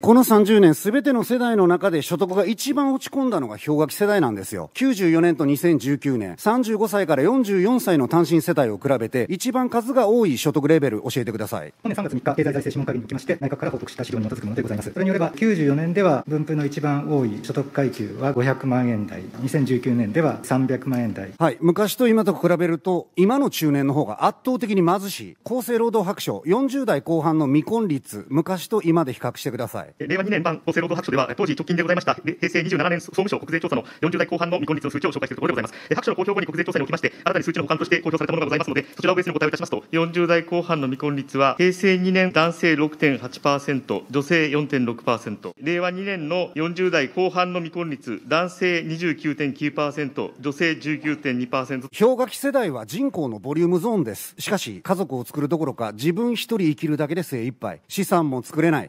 この30年すべての世代の中で所得が一番落ち込んだのが氷河期世代なんですよ。94年と2019年、35歳から44歳の単身世帯を比べて一番数が多い所得レベル教えてください。本年3月3日、経済財政諮問会議におきまして、内閣から報告した資料に基づくものでございます。それによれば、94年では分布の一番多い所得階級は500万円台、2019年では300万円台。はい、昔と今と比べると、今の中年の方が圧倒的に貧しい。厚生労働白書、40代後半の未婚率、昔と今で比較してください。令和2年版厚生労働白書では、当時直近でございました、平成27年総務省国税調査の40代後半の未婚率の数値を紹介しているところでございます。白書の公表後に国税調査におきまして、新たに数値の補完として公表されたものがございますので、そちらをベースにお答えいたしますと、40代後半の未婚率は、平成2年男性6.8%、女性4.6%、令和2年の40代後半の未婚率、男性29.9%、女性19.2%。氷河期世代は人口のボリュームゾーンです。しかし、家族を作るどころか、自分一人生きるだけで精一杯。資産も作れない。